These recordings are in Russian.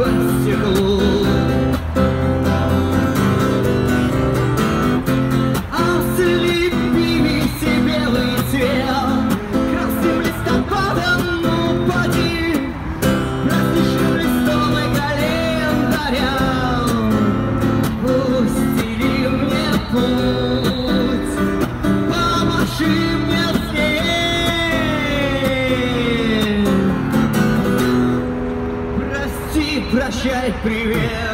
по стеклу. Ослепились и белый цвет, красным листопадом упади, Простишь листом и календаря, пустили мне путь. Прощай, привет.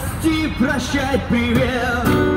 Прости, прощай, привет.